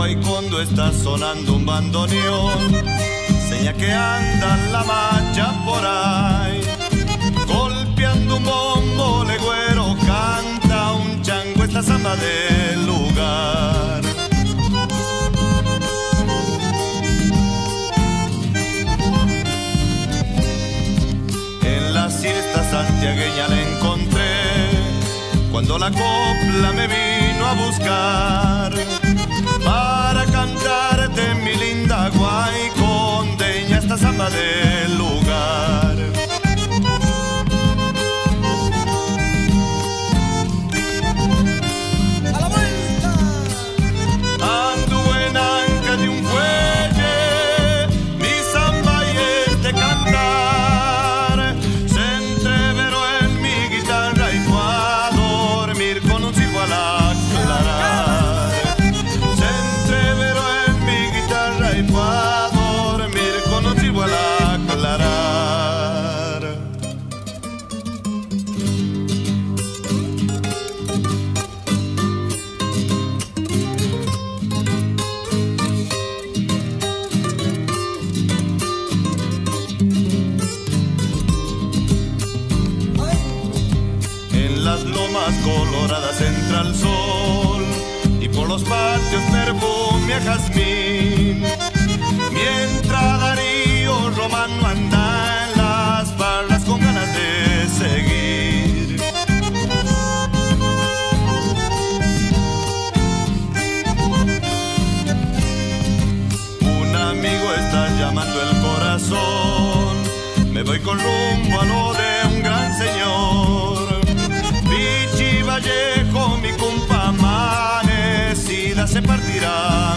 Guaycondo está sonando un bandoneón, seña que anda la macha por ahí, golpeando un bombo legüero, canta un chango esta samba del lugar. En la siesta santiagueña la encontré, cuando la copla me vino a buscar para cantarte mi linda guay con deña esta samba del jazmín. Mientras Darío Romano anda en las barras con ganas de seguir. Un amigo está llamando el corazón. Me voy con luz se partirá